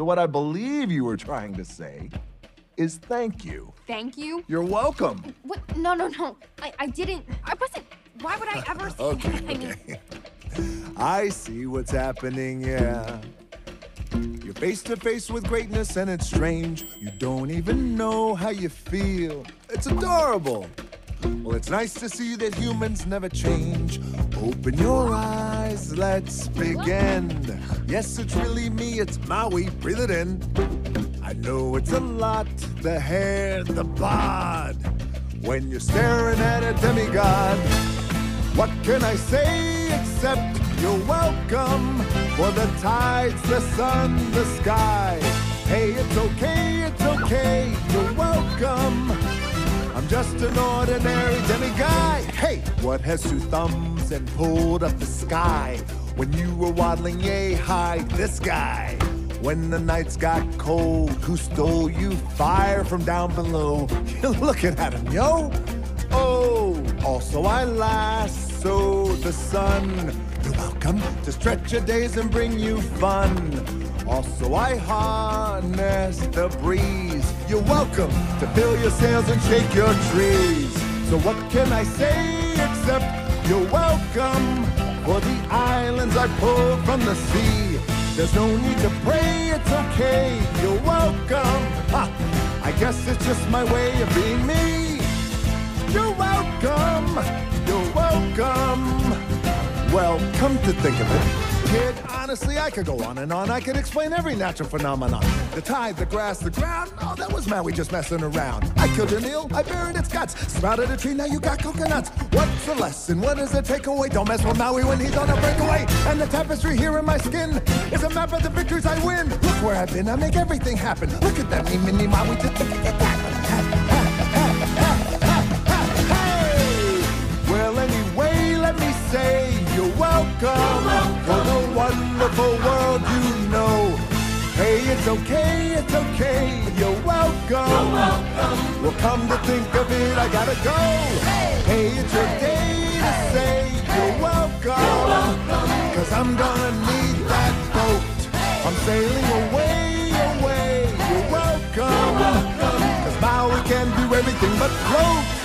So what I believe you were trying to say is thank you. Thank you. You're welcome. What? No, no, no. I, I didn't. I wasn't. Why would I ever say Okay, that? I mean, okay. I see what's happening, yeah. You're face to face with greatness and it's strange. You don't even know how you feel. It's adorable. Well, it's nice to see that humans never change. Open your eyes, let's begin. Yes, it's really me, it's Maui, breathe it in. I know it's a lot, the hair, the bod. When you're staring at a demigod, what can I say except you're welcome for the tides, the sun, the sky? Hey, it's okay, it's okay, you're welcome. I'm just an ordinary demiguy. Hey, what has two thumbs and pulled up the sky? When you were waddling yay high, this guy. When the nights got cold, who stole you fire from down below? You're looking at him, yo. Also I lasso the sun. You're welcome to stretch your days and bring you fun. Also I harness the breeze. You're welcome to fill your sails and shake your trees. So what can I say except you're welcome for the islands I pulled from the sea. There's no need to pray, it's okay. You're welcome. Ha, I guess it's just my way of being me. You're welcome. You're welcome. Well, come to think of it, kid, honestly, I could go on and on. I could explain every natural phenomenon. The tide, the grass, the ground. Oh, that was Maui just messing around. I killed an eel, I buried its guts. Sprouted a tree, now you got coconuts. What's the lesson? What is the takeaway? Don't mess with Maui when he's on a breakaway. And the tapestry here in my skin is a map of the victories I win. Look where I've been, I make everything happen. Look at that, me, mini Maui, just look at that. Wonderful world you know. Hey, it's okay, it's okay, you're welcome. Well, come to think of it, I gotta go. Hey, it's your day to say you're welcome. Cause I'm gonna need that boat. I'm sailing away, away, you're welcome. Cause Maui can do everything but float.